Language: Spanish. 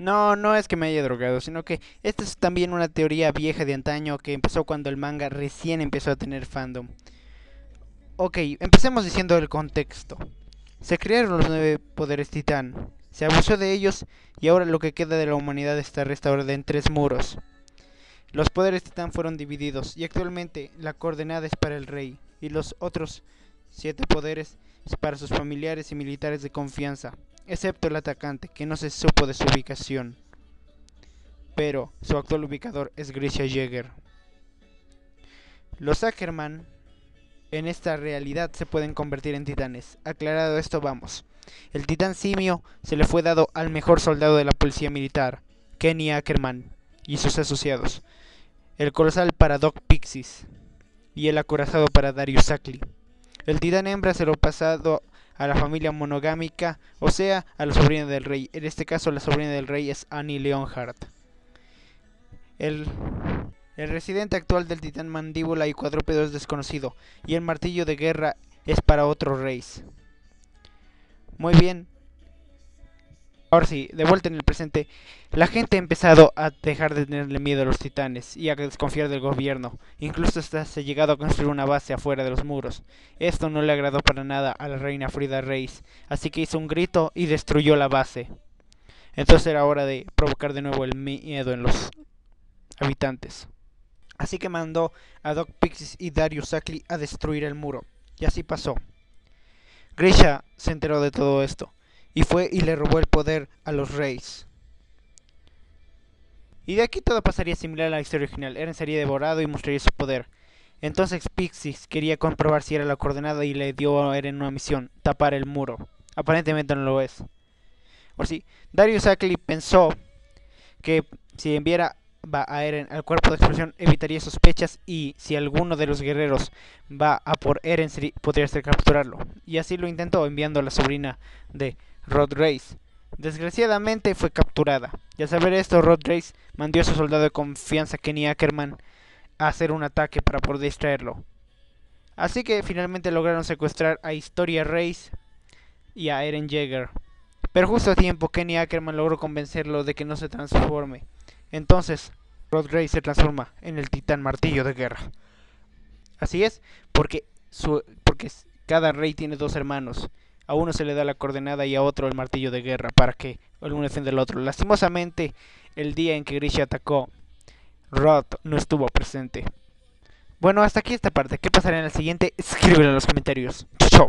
No, no es que me haya drogado, sino que esta es también una teoría vieja de antaño que empezó cuando el manga recién empezó a tener fandom. Ok, empecemos diciendo el contexto. Se crearon los nueve poderes titán, se abusó de ellos y ahora lo que queda de la humanidad está restaurada en tres muros. Los poderes titán fueron divididos y actualmente la coordenada es para el rey y los otros siete poderes para sus familiares y militares de confianza, excepto el atacante, que no se supo de su ubicación. Pero su actual ubicador es Grisha Jäger. Los Ackerman en esta realidad se pueden convertir en titanes. Aclarado esto, vamos. El titán simio se le fue dado al mejor soldado de la policía militar, Kenny Ackerman, y sus asociados. El colosal para Doc Pixis y el acorazado para Darius Sackley. El titán hembra se lo pasado a la familia monogámica, o sea, a la sobrina del rey. En este caso, la sobrina del rey es Annie Leonhardt. El, el residente actual del titán mandíbula y cuadrúpedo es desconocido, y el martillo de guerra es para otro rey. Muy bien. Ahora sí, de vuelta en el presente, la gente ha empezado a dejar de tenerle miedo a los titanes y a desconfiar del gobierno. Incluso hasta se ha llegado a construir una base afuera de los muros. Esto no le agradó para nada a la reina Frida Reis, así que hizo un grito y destruyó la base. Entonces era hora de provocar de nuevo el miedo en los habitantes. Así que mandó a Doc Pixis y Darius Sackley a destruir el muro. Y así pasó. Grisha se enteró de todo esto y fue y le robó el poder a los reyes. Y de aquí todo pasaría similar a la historia original. Eren sería devorado y mostraría su poder. Entonces Pixis quería comprobar si era la coordenada y le dio a Eren una misión, tapar el muro. Aparentemente no lo es. Por si, Darius Ackley pensó que si enviara a Eren al cuerpo de explosión evitaría sospechas y si alguno de los guerreros va a por Eren podría ser capturarlo. Y así lo intentó enviando a la sobrina de Rod Race. Desgraciadamente fue capturada. Y al saber esto, Rod Race mandó a su soldado de confianza Kenny Ackerman a hacer un ataque para poder distraerlo. Así que finalmente lograron secuestrar a Historia Race y a Eren Jaeger. Pero justo a tiempo Kenny Ackerman logró convencerlo de que no se transforme. Entonces, Rod Grey se transforma en el titán martillo de guerra. Así es, porque, su, porque cada rey tiene dos hermanos. A uno se le da la coordenada y a otro el martillo de guerra para que uno defienda al otro. Lastimosamente, el día en que Grisha atacó, Rod no estuvo presente. Bueno, hasta aquí esta parte. ¿Qué pasará en el siguiente? Escríbelo en los comentarios. Chao.